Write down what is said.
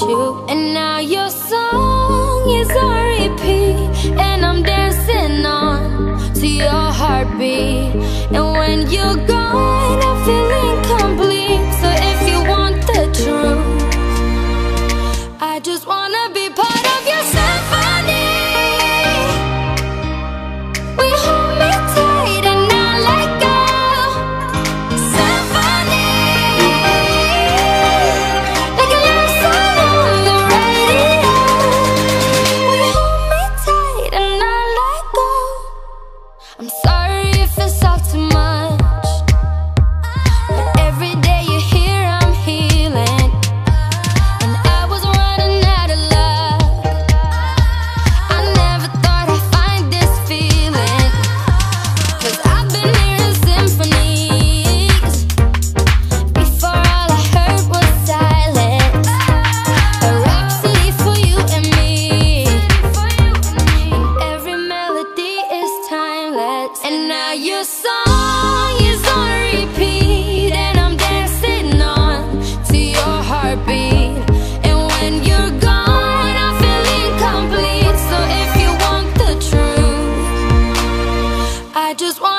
you. And now your song is on repeat. And I'm dancing on to your heartbeat. And when you're gone, I feel incomplete. So if you want the truth, I just wanna And now your song is on repeat. And I'm dancing on to your heartbeat. And when you're gone, I feel incomplete. So if you want the truth, I just part